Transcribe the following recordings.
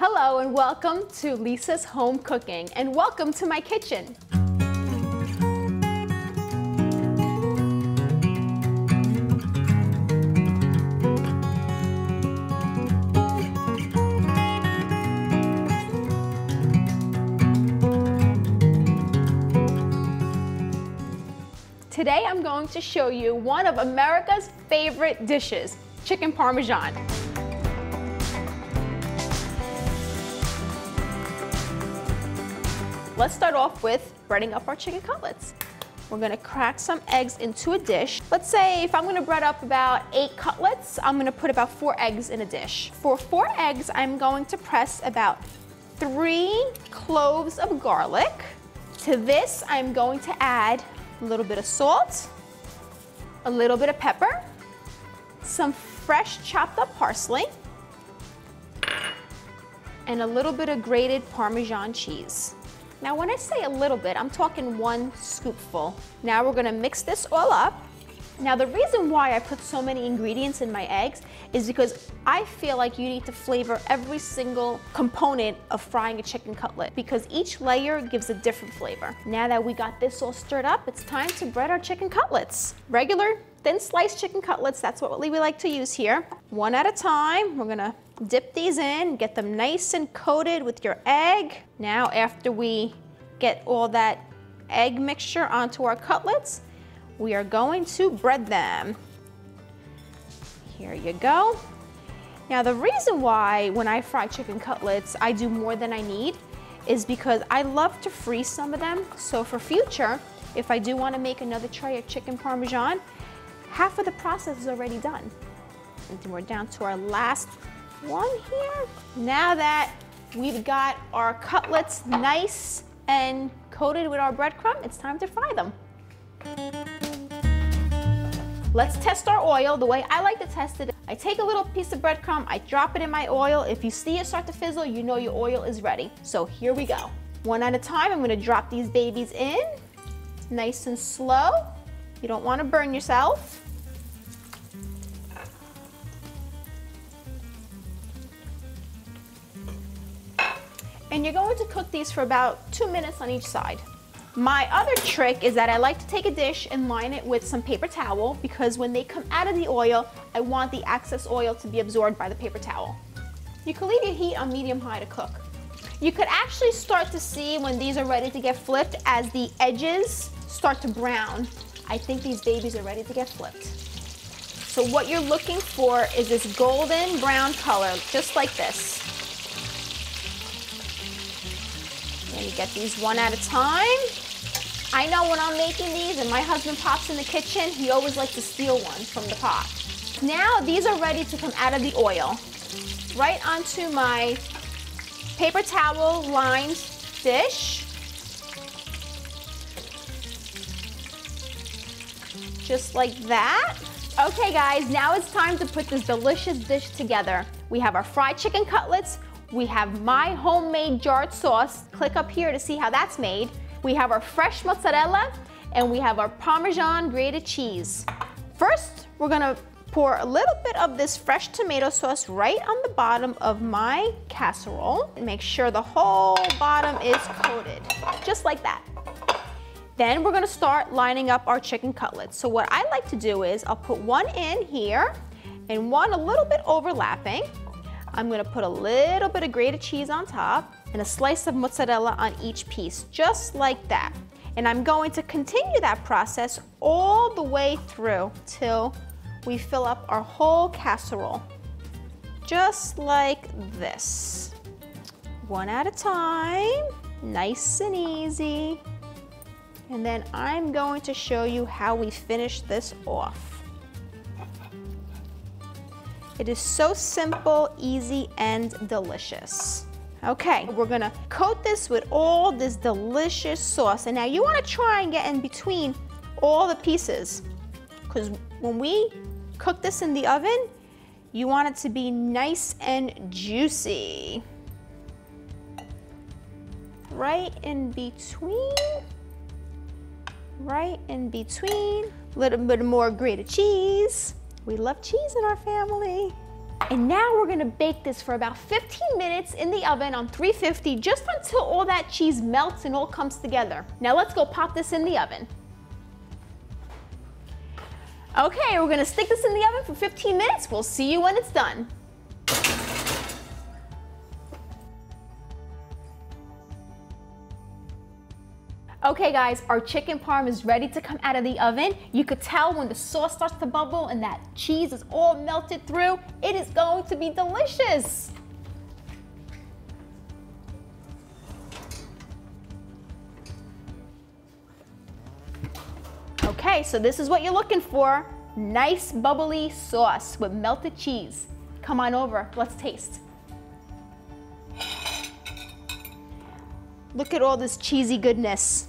Hello and welcome to Lisa's Home Cooking and welcome to my kitchen. Today I'm going to show you one of America's favorite dishes, chicken parmesan. Let's start off with breading up our chicken cutlets. We're gonna crack some eggs into a dish. Let's say if I'm gonna bread up about eight cutlets, I'm gonna put about four eggs in a dish. For four eggs, I'm going to press about three cloves of garlic. To this, I'm going to add a little bit of salt, a little bit of pepper, some fresh chopped up parsley, and a little bit of grated Parmesan cheese. Now when I say a little bit, I'm talking one scoopful. Now we're gonna mix this all up. Now the reason why I put so many ingredients in my eggs is because I feel like you need to flavor every single component of frying a chicken cutlet because each layer gives a different flavor. Now that we got this all stirred up, it's time to bread our chicken cutlets. Regular thin sliced chicken cutlets, that's what we like to use here. One at a time, we're gonna dip these in, get them nice and coated with your egg. Now after we get all that egg mixture onto our cutlets, we are going to bread them. Here you go. Now the reason why when I fry chicken cutlets, I do more than I need is because I love to freeze some of them. So for future, if I do want to make another tray of chicken parmesan, half of the process is already done. And we're down to our last one here. Now that we've got our cutlets nice and coated with our breadcrumb, it's time to fry them. Let's test our oil the way I like to test it. I take a little piece of breadcrumb, I drop it in my oil. If you see it start to fizzle, you know your oil is ready. So here we go. One at a time, I'm gonna drop these babies in, nice and slow. You don't wanna burn yourself. And you're going to cook these for about two minutes on each side. My other trick is that I like to take a dish and line it with some paper towel because when they come out of the oil, I want the excess oil to be absorbed by the paper towel. You can leave your heat on medium high to cook. You could actually start to see when these are ready to get flipped as the edges start to brown. I think these babies are ready to get flipped. So what you're looking for is this golden brown color, just like this. And you get these one at a time. I know when I'm making these and my husband pops in the kitchen, he always likes to steal one from the pot. Now these are ready to come out of the oil. Right onto my paper towel lined dish. Just like that. Okay guys, now it's time to put this delicious dish together. We have our fried chicken cutlets, we have my homemade jarred sauce. Click up here to see how that's made. We have our fresh mozzarella and we have our Parmesan grated cheese. First, we're gonna pour a little bit of this fresh tomato sauce right on the bottom of my casserole. Make sure the whole bottom is coated, just like that. Then we're gonna start lining up our chicken cutlets. So what I like to do is I'll put one in here and one a little bit overlapping. I'm gonna put a little bit of grated cheese on top and a slice of mozzarella on each piece, just like that. And I'm going to continue that process all the way through till we fill up our whole casserole. Just like this. One at a time, nice and easy. And then I'm going to show you how we finish this off. It is so simple, easy, and delicious. Okay, we're gonna coat this with all this delicious sauce. And now you wanna try and get in between all the pieces. Because when we cook this in the oven, you want it to be nice and juicy. Right in between, right in between, a little bit more grated cheese. We love cheese in our family. And now we're gonna bake this for about 15 minutes in the oven on 350, just until all that cheese melts and all comes together. Now let's go pop this in the oven. Okay, we're gonna stick this in the oven for 15 minutes. We'll see you when it's done. Okay guys, our chicken parm is ready to come out of the oven. You could tell when the sauce starts to bubble and that cheese is all melted through. It is going to be delicious. Okay, so this is what you're looking for. Nice bubbly sauce with melted cheese. Come on over, let's taste. Look at all this cheesy goodness.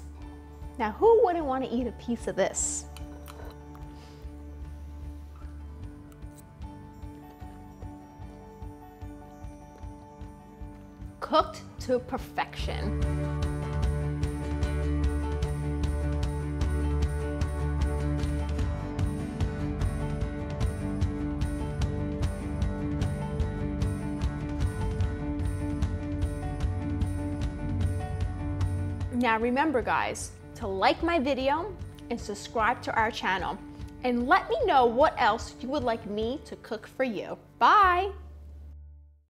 Now, who wouldn't want to eat a piece of this? Cooked to perfection. Now remember guys, to like my video and subscribe to our channel. And let me know what else you would like me to cook for you. Bye!